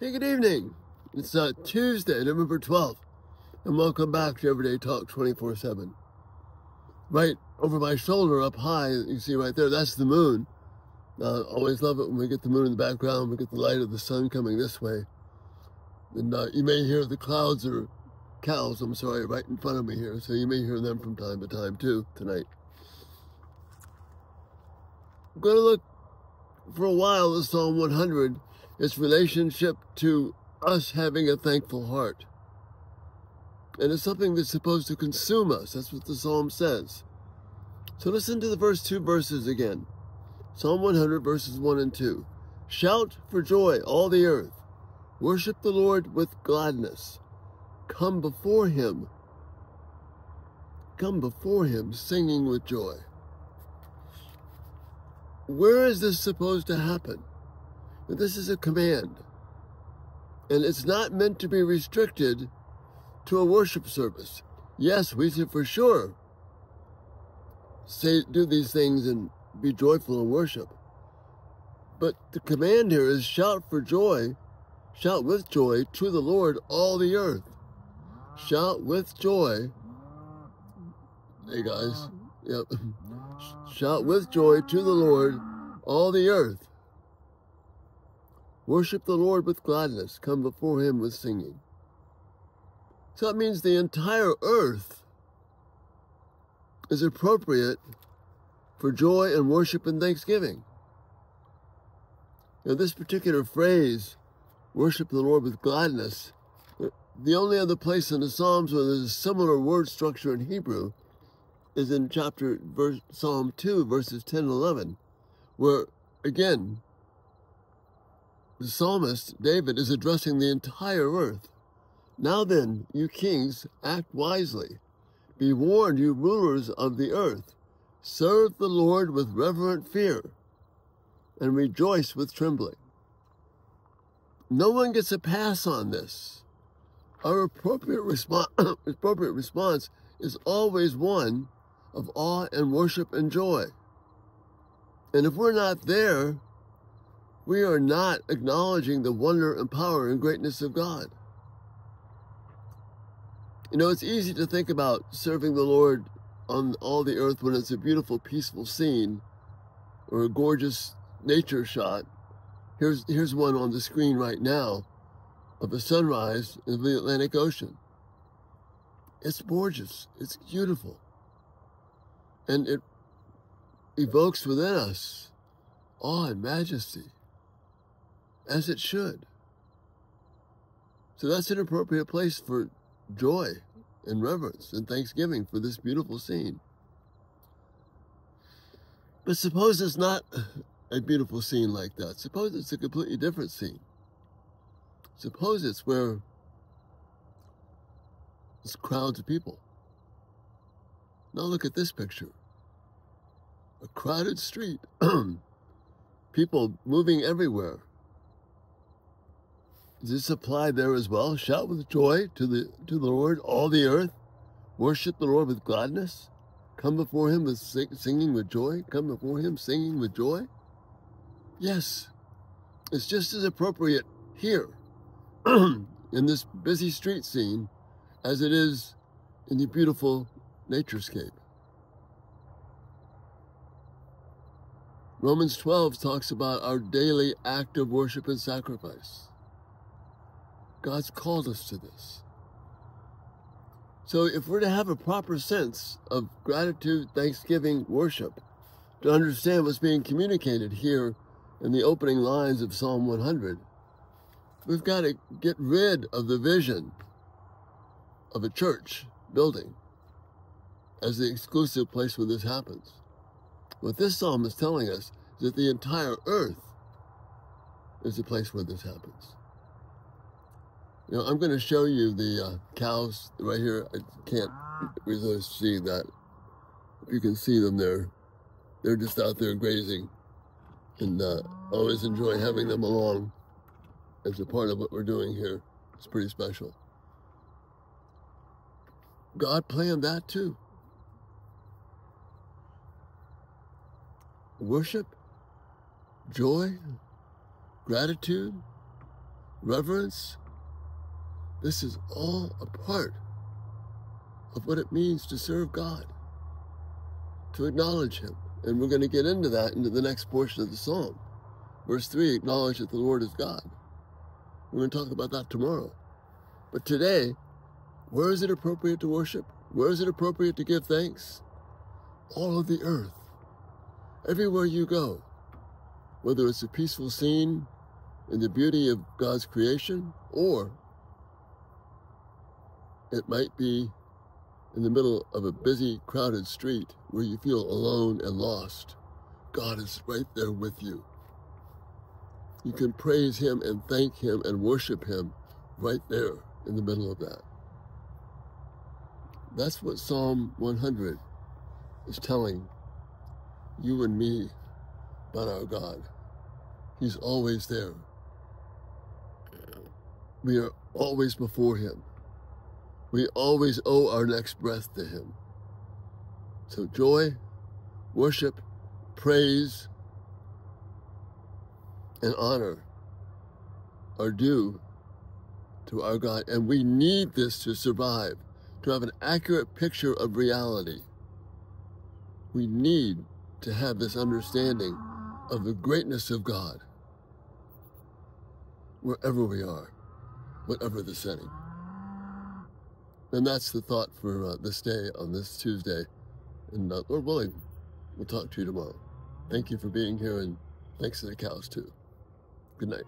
Hey, good evening. It's uh, Tuesday, November 12th, and welcome back to Everyday Talk 24 7. Right over my shoulder, up high, you see right there, that's the moon. Uh, always love it when we get the moon in the background, we get the light of the sun coming this way. And uh, you may hear the clouds or cows, I'm sorry, right in front of me here, so you may hear them from time to time too tonight. I'm going to look for a while at Psalm 100 its relationship to us having a thankful heart. And it's something that's supposed to consume us. That's what the psalm says. So listen to the first two verses again. Psalm 100, verses 1 and 2. Shout for joy, all the earth. Worship the Lord with gladness. Come before him. Come before him singing with joy. Where is this supposed to happen? This is a command. And it's not meant to be restricted to a worship service. Yes, we should for sure say do these things and be joyful in worship. But the command here is shout for joy, shout with joy to the Lord all the earth. Shout with joy. Hey guys. Yep. Shout with joy to the Lord all the earth. Worship the Lord with gladness. Come before him with singing. So that means the entire earth is appropriate for joy and worship and thanksgiving. Now, this particular phrase, worship the Lord with gladness, the only other place in the Psalms where there's a similar word structure in Hebrew is in chapter verse, Psalm 2, verses 10 and 11, where again, the psalmist, David, is addressing the entire earth. Now then, you kings, act wisely. Be warned, you rulers of the earth. Serve the Lord with reverent fear and rejoice with trembling. No one gets a pass on this. Our appropriate, resp- appropriate response is always one of awe and worship and joy. And if we're not there, we are not acknowledging the wonder and power and greatness of God. You know, it's easy to think about serving the Lord on all the earth when it's a beautiful, peaceful scene or a gorgeous nature shot. Here's, here's one on the screen right now of a sunrise in the Atlantic Ocean. It's gorgeous. It's beautiful. And it evokes within us awe and majesty as it should. So that's an appropriate place for joy and reverence and thanksgiving for this beautiful scene. But suppose it's not a beautiful scene like that. Suppose it's a completely different scene. Suppose it's where it's crowds of people. Now look at this picture. A crowded street. people moving everywhere. This apply there as well? Shout with joy to the to the Lord, all the earth. Worship the Lord with gladness. Come before Him with sing, singing with joy. Come before Him singing with joy. Yes, it's just as appropriate here in this busy street scene as it is in the beautiful naturescape. Romans 12 talks about our daily act of worship and sacrifice. God's called us to this. So if we're to have a proper sense of gratitude, thanksgiving, worship, to understand what's being communicated here in the opening lines of Psalm 100, we've got to get rid of the vision of a church building as the exclusive place where this happens. What this psalm is telling us is that the entire earth is the place where this happens. You know, I'm going to show you the uh, cows right here. I can't really see that. If you can see them there, they're just out there grazing. And uh, always enjoy having them along as a part of what we're doing here. It's pretty special. God planned that too. Worship, joy, gratitude, reverence. This is all a part of what it means to serve God, to acknowledge Him. And we're going to get into that into the next portion of the psalm. Verse 3 acknowledge that the Lord is God. We're going to talk about that tomorrow. But today, where is it appropriate to worship? Where is it appropriate to give thanks? All of the earth. Everywhere you go, whether it's a peaceful scene in the beauty of God's creation, or it might be in the middle of a busy, crowded street where you feel alone and lost. God is right there with you. You can praise Him and thank Him and worship Him right there in the middle of that. That's what Psalm 100 is telling you and me about our God. He's always there. We are always before Him. We always owe our next breath to Him. So joy, worship, praise, and honor are due to our God. And we need this to survive, to have an accurate picture of reality. We need to have this understanding of the greatness of God wherever we are, whatever the setting. And that's the thought for uh, this day on this Tuesday. And uh, Lord willing, we'll talk to you tomorrow. Thank you for being here, and thanks to the cows, too. Good night.